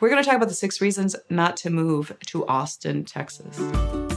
we're gonna talk about the six reasons not to move to Austin, Texas.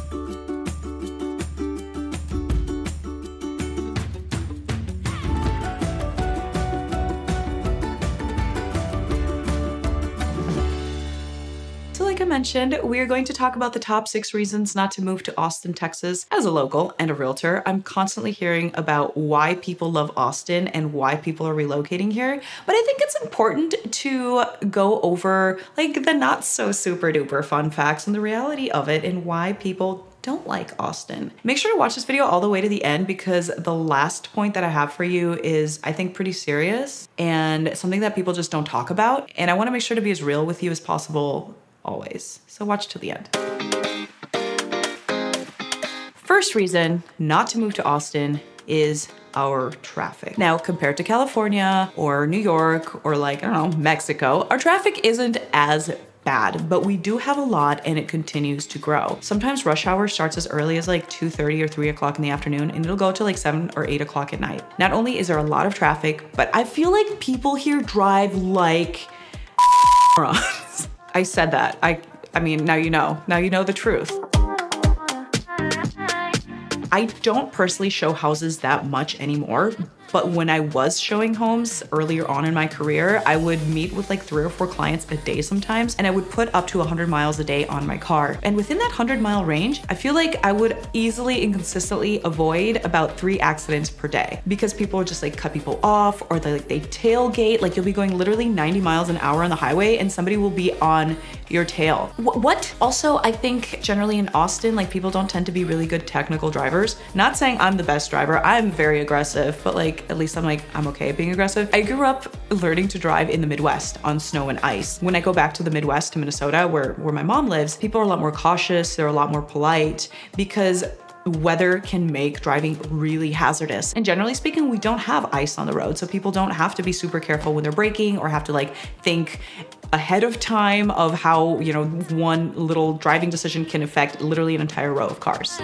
Mentioned, we are going to talk about the top six reasons not to move to Austin, Texas. As a local and a realtor, I'm constantly hearing about why people love Austin and why people are relocating here. But I think it's important to go over like the not so super duper fun facts and the reality of it and why people don't like Austin. Make sure to watch this video all the way to the end because the last point that I have for you is, I think, pretty serious and something that people just don't talk about. And I wanna make sure to be as real with you as possible always. So watch till the end. First reason not to move to Austin is our traffic. Now, compared to California or New York or like, I don't know, Mexico, our traffic isn't as bad, but we do have a lot and it continues to grow. Sometimes rush hour starts as early as like 2.30 or 3 o'clock in the afternoon and it'll go to like 7 or 8 o'clock at night. Not only is there a lot of traffic, but I feel like people here drive like I said that. I I mean, now you know. Now you know the truth. I don't personally show houses that much anymore, but when I was showing homes earlier on in my career, I would meet with like three or four clients a day sometimes, and I would put up to 100 miles a day on my car. And within that 100 mile range, I feel like I would easily and consistently avoid about three accidents per day because people would just like cut people off or they like they tailgate. Like you'll be going literally 90 miles an hour on the highway and somebody will be on your tail. what? Also, I think generally in Austin, like people don't tend to be really good technical drivers. Not saying I'm the best driver, I'm very aggressive, but like at least I'm like, I'm okay being aggressive. I grew up learning to drive in the Midwest on snow and ice. When I go back to the Midwest to Minnesota, where, where my mom lives, people are a lot more cautious, they're a lot more polite because weather can make driving really hazardous. And generally speaking, we don't have ice on the road, so people don't have to be super careful when they're braking or have to like think ahead of time of how, you know, one little driving decision can affect literally an entire row of cars.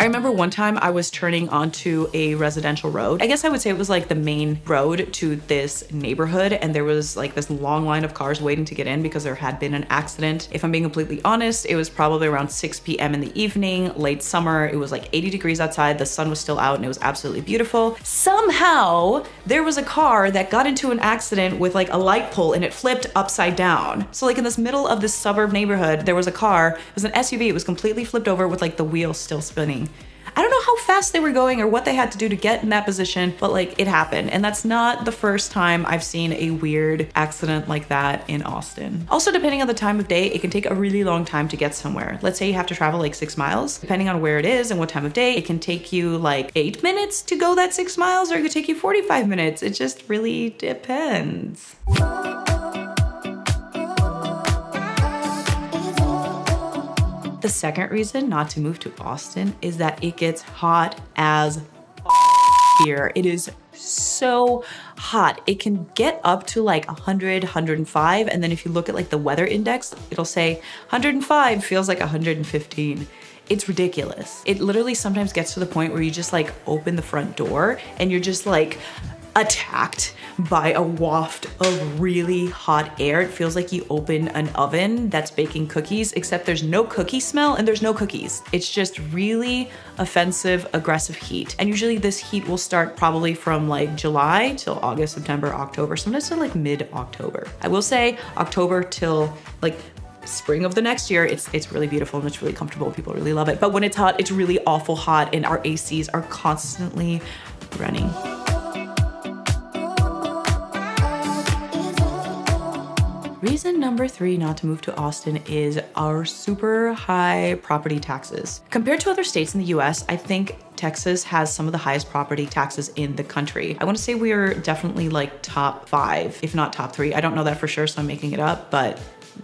I remember one time I was turning onto a residential road. I guess I would say it was like the main road to this neighborhood and there was like this long line of cars waiting to get in because there had been an accident. If I'm being completely honest, it was probably around 6 p.m. in the evening, late summer. It was like 80 degrees outside, the sun was still out and it was absolutely beautiful. Somehow there was a car that got into an accident with like a light pole and it flipped upside down. So like in this middle of this suburb neighborhood, there was a car, it was an SUV, it was completely flipped over with like the wheels still spinning. I don't know how fast they were going or what they had to do to get in that position, but like it happened. And that's not the first time I've seen a weird accident like that in Austin. Also, depending on the time of day, it can take a really long time to get somewhere. Let's say you have to travel like six miles. Depending on where it is and what time of day, it can take you like eight minutes to go that six miles or it could take you 45 minutes. It just really depends. The second reason not to move to Austin is that it gets hot as here. It is so hot. It can get up to like 100, 105. And then if you look at like the weather index, it'll say 105 feels like 115 it's ridiculous. It literally sometimes gets to the point where you just like open the front door and you're just like attacked by a waft of really hot air. It feels like you open an oven that's baking cookies, except there's no cookie smell and there's no cookies. It's just really offensive, aggressive heat. And usually this heat will start probably from like July till August, September, October, sometimes till like mid-October. I will say October till like spring of the next year, it's it's really beautiful and it's really comfortable. People really love it. But when it's hot, it's really awful hot and our ACs are constantly running. Reason number three not to move to Austin is our super high property taxes. Compared to other states in the US, I think Texas has some of the highest property taxes in the country. I wanna say we are definitely like top five, if not top three. I don't know that for sure, so I'm making it up, but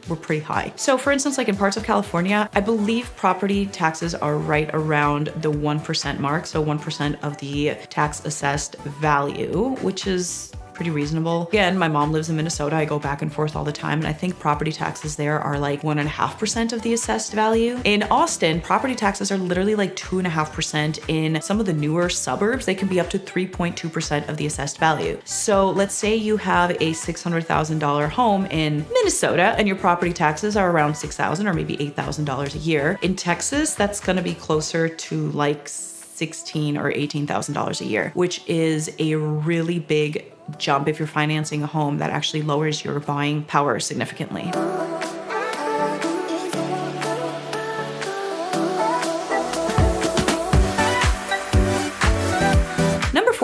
we're pretty high. So for instance, like in parts of California, I believe property taxes are right around the 1% mark. So 1% of the tax assessed value, which is pretty reasonable. Again, my mom lives in Minnesota. I go back and forth all the time. And I think property taxes there are like one and a half percent of the assessed value. In Austin, property taxes are literally like two and a half percent. In some of the newer suburbs, they can be up to 3.2% of the assessed value. So let's say you have a $600,000 home in Minnesota and your property taxes are around 6,000 or maybe $8,000 a year. In Texas, that's going to be closer to like sixteen or eighteen thousand dollars a year, which is a really big jump if you're financing a home that actually lowers your buying power significantly.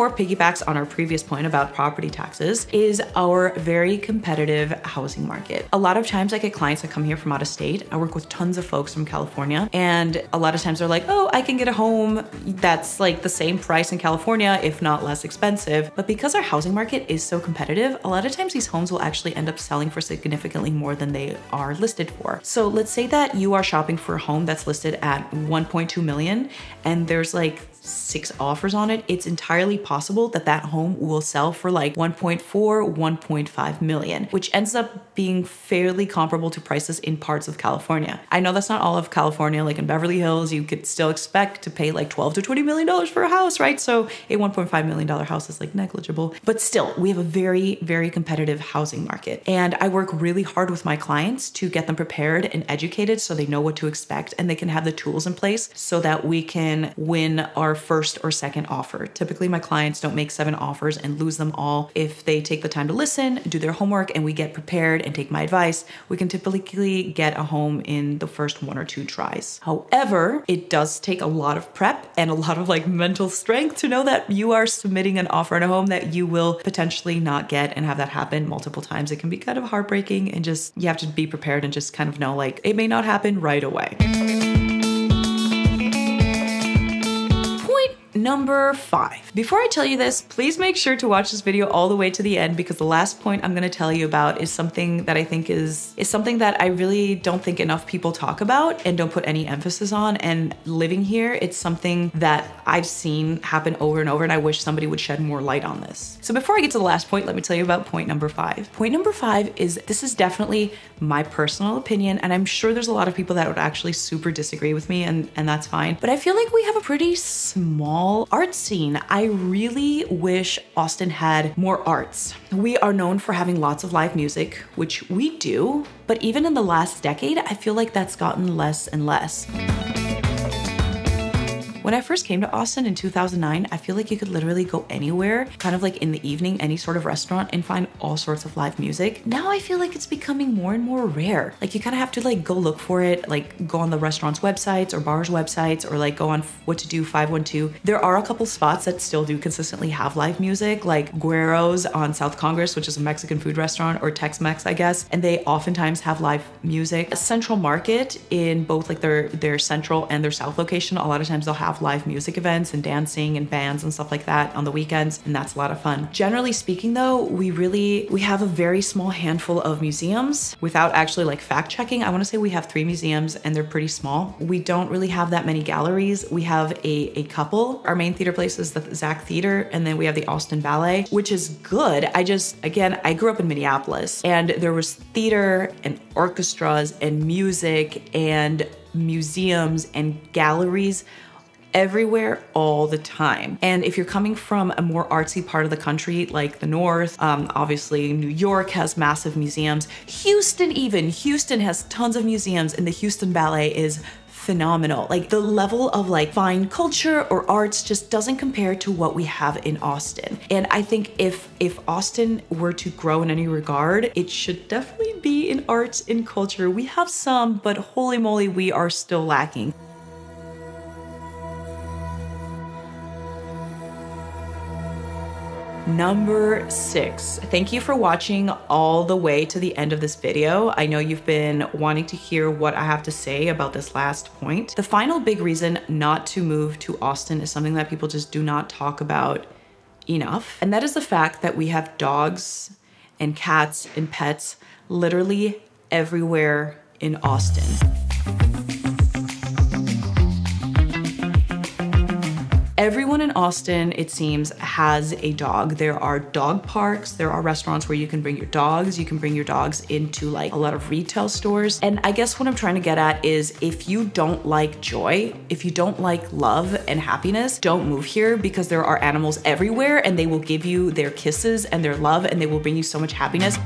Four piggybacks on our previous point about property taxes is our very competitive housing market. A lot of times I get clients that come here from out of state. I work with tons of folks from California and a lot of times they're like, oh, I can get a home that's like the same price in California, if not less expensive. But because our housing market is so competitive, a lot of times these homes will actually end up selling for significantly more than they are listed for. So let's say that you are shopping for a home that's listed at 1.2 million and there's like six offers on it, it's entirely possible that that home will sell for like 1.4, 1.5 million, which ends up being fairly comparable to prices in parts of California. I know that's not all of California, like in Beverly Hills, you could still expect to pay like 12 to 20 million dollars for a house, right? So a 1.5 million dollar house is like negligible. But still, we have a very, very competitive housing market. And I work really hard with my clients to get them prepared and educated so they know what to expect and they can have the tools in place so that we can win our our first or second offer. Typically, my clients don't make seven offers and lose them all. If they take the time to listen, do their homework, and we get prepared and take my advice, we can typically get a home in the first one or two tries. However, it does take a lot of prep and a lot of like mental strength to know that you are submitting an offer on a home that you will potentially not get and have that happen multiple times. It can be kind of heartbreaking and just you have to be prepared and just kind of know like it may not happen right away. Number five. Before I tell you this, please make sure to watch this video all the way to the end because the last point I'm gonna tell you about is something that I think is, is something that I really don't think enough people talk about and don't put any emphasis on. And living here, it's something that I've seen happen over and over and I wish somebody would shed more light on this. So before I get to the last point, let me tell you about point number five. Point number five is this is definitely my personal opinion and I'm sure there's a lot of people that would actually super disagree with me and, and that's fine. But I feel like we have a pretty small small art scene. I really wish Austin had more arts. We are known for having lots of live music, which we do, but even in the last decade, I feel like that's gotten less and less. When I first came to Austin in 2009, I feel like you could literally go anywhere, kind of like in the evening, any sort of restaurant and find all sorts of live music. Now I feel like it's becoming more and more rare. Like you kind of have to like go look for it, like go on the restaurant's websites or bars websites or like go on what to do 512. There are a couple spots that still do consistently have live music, like Guero's on South Congress, which is a Mexican food restaurant or Tex-Mex, I guess, and they oftentimes have live music. A Central Market in both like their their central and their south location, a lot of times they'll have live music events and dancing and bands and stuff like that on the weekends, and that's a lot of fun. Generally speaking though, we really, we have a very small handful of museums. Without actually like fact checking, I wanna say we have three museums and they're pretty small. We don't really have that many galleries. We have a, a couple. Our main theater place is the Zach Theater, and then we have the Austin Ballet, which is good. I just, again, I grew up in Minneapolis and there was theater and orchestras and music and museums and galleries everywhere all the time. And if you're coming from a more artsy part of the country, like the North, um, obviously New York has massive museums. Houston, even Houston has tons of museums, and the Houston Ballet is phenomenal. Like the level of like fine culture or arts just doesn't compare to what we have in Austin. And I think if if Austin were to grow in any regard, it should definitely be in arts and culture. We have some, but holy moly, we are still lacking. Number six, thank you for watching all the way to the end of this video. I know you've been wanting to hear what I have to say about this last point. The final big reason not to move to Austin is something that people just do not talk about enough. And that is the fact that we have dogs and cats and pets literally everywhere in Austin. Everyone in Austin, it seems, has a dog. There are dog parks, there are restaurants where you can bring your dogs, you can bring your dogs into like a lot of retail stores. And I guess what I'm trying to get at is if you don't like joy, if you don't like love and happiness, don't move here because there are animals everywhere and they will give you their kisses and their love and they will bring you so much happiness.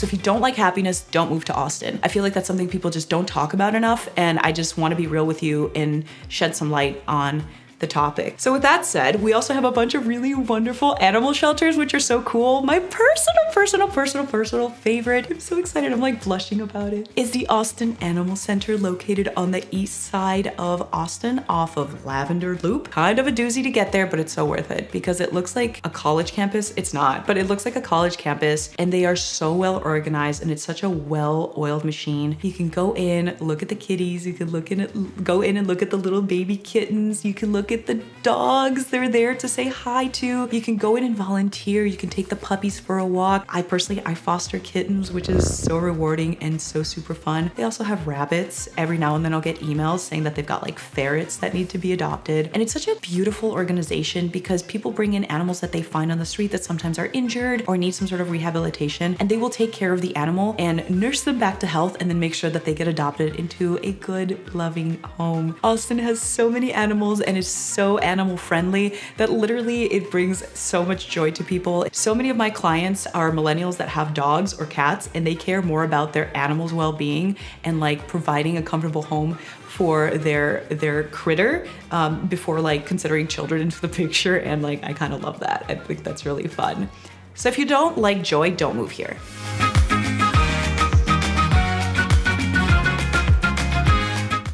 So if you don't like happiness, don't move to Austin. I feel like that's something people just don't talk about enough. And I just wanna be real with you and shed some light on the topic. So with that said, we also have a bunch of really wonderful animal shelters, which are so cool. My personal, personal, personal, personal favorite, I'm so excited, I'm like blushing about it, is the Austin Animal Center located on the east side of Austin off of Levander Loop. Kind of a doozy to get there, but it's so worth it because it looks like a college campus. It's not, but it looks like a college campus and they are so well organized and it's such a well-oiled machine. You can go in, look at the kitties, you can look in go in and look at the little baby kittens, you can look at the dogs they're there to say hi to. You can go in and volunteer. You can take the puppies for a walk. I personally, I foster kittens, which is so rewarding and so super fun. They also have rabbits. Every now and then I'll get emails saying that they've got like ferrets that need to be adopted. And it's such a beautiful organization because people bring in animals that they find on the street that sometimes are injured or need some sort of rehabilitation and they will take care of the animal and nurse them back to health and then make sure that they get adopted into a good, loving home. Austin has so many animals and is so animal friendly that literally it brings so much joy to people. So many of my clients are millennials that have dogs or cats and they care more about their animals' well-being and like providing a comfortable home for their their critter um, before like considering children into the picture and like I kind of love that. I think that's really fun. So if you don't like joy, don't move here.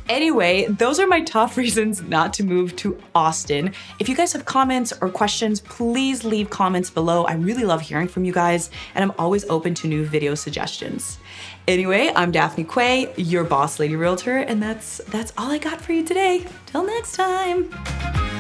Anyway, those are my top reasons not to move to Austin. If you guys have comments or questions, please leave comments below. I really love hearing from you guys, and I'm always open to new video suggestions. Anyway, I'm Daphne Quay, your boss lady realtor, and that's that's all I got for you today. Till next time.